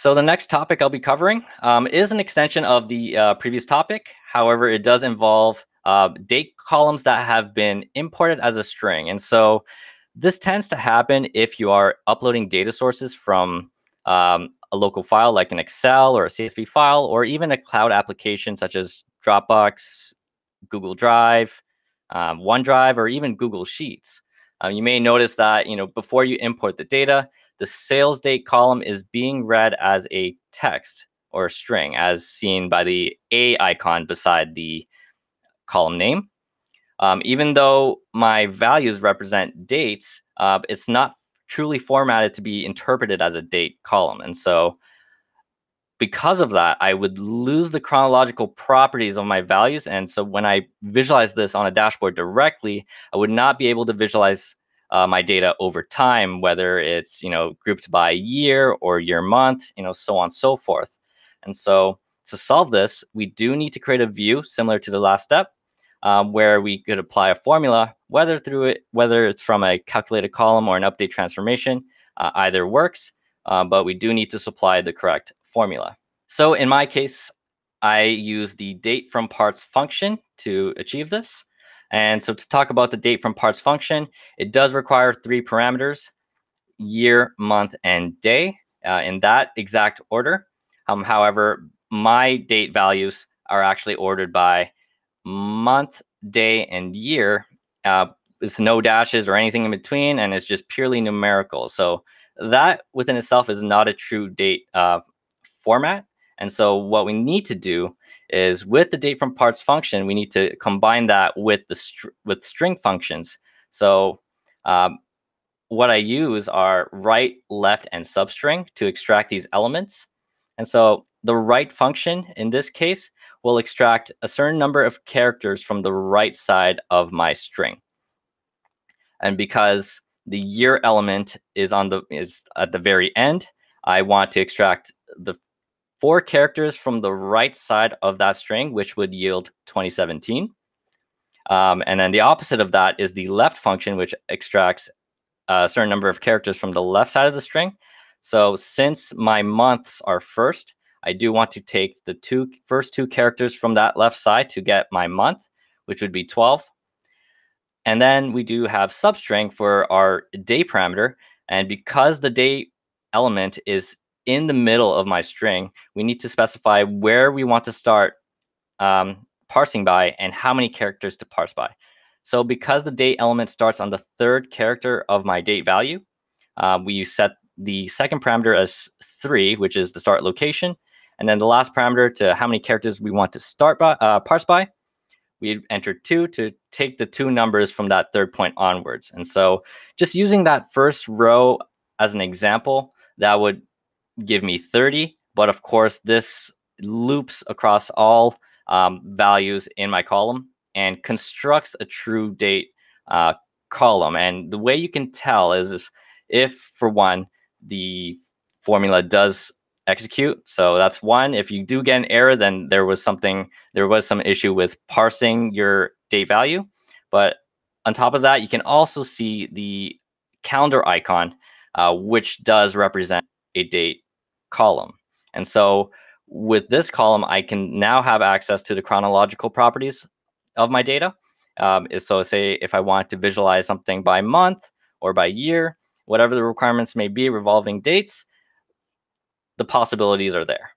So the next topic I'll be covering um, is an extension of the uh, previous topic. However, it does involve uh, date columns that have been imported as a string. And so this tends to happen if you are uploading data sources from um, a local file like an Excel or a CSV file, or even a cloud application such as Dropbox, Google Drive, um, OneDrive, or even Google Sheets. Uh, you may notice that you know before you import the data, the sales date column is being read as a text or a string as seen by the A icon beside the column name. Um, even though my values represent dates, uh, it's not truly formatted to be interpreted as a date column. And so because of that, I would lose the chronological properties of my values. And so when I visualize this on a dashboard directly, I would not be able to visualize uh, my data over time, whether it's you know grouped by year or year month, you know, so on and so forth. And so to solve this, we do need to create a view similar to the last step, um, where we could apply a formula, whether through it, whether it's from a calculated column or an update transformation, uh, either works. Uh, but we do need to supply the correct formula. So in my case, I use the date from parts function to achieve this. And so to talk about the date from parts function, it does require three parameters, year, month, and day uh, in that exact order. Um, however, my date values are actually ordered by month, day, and year uh, with no dashes or anything in between, and it's just purely numerical. So that within itself is not a true date uh, format. And so what we need to do is with the date from parts function, we need to combine that with the str with string functions. So um, what I use are right, left, and substring to extract these elements. And so the right function in this case will extract a certain number of characters from the right side of my string. And because the year element is on the is at the very end, I want to extract the four characters from the right side of that string, which would yield 2017. Um, and then the opposite of that is the left function, which extracts a certain number of characters from the left side of the string. So since my months are first, I do want to take the two first two characters from that left side to get my month, which would be 12. And then we do have substring for our day parameter. And because the day element is in the middle of my string, we need to specify where we want to start um, parsing by and how many characters to parse by. So because the date element starts on the third character of my date value, uh, we set the second parameter as three, which is the start location. And then the last parameter to how many characters we want to start by, uh, parse by. We enter two to take the two numbers from that third point onwards. And so just using that first row as an example, that would give me 30. But of course, this loops across all um, values in my column and constructs a true date uh, column. And the way you can tell is if, for one, the formula does execute. So that's one. If you do get an error, then there was something, there was some issue with parsing your date value. But on top of that, you can also see the calendar icon, uh, which does represent a date column. And so with this column, I can now have access to the chronological properties of my data. Um, so say if I want to visualize something by month or by year, whatever the requirements may be, revolving dates, the possibilities are there.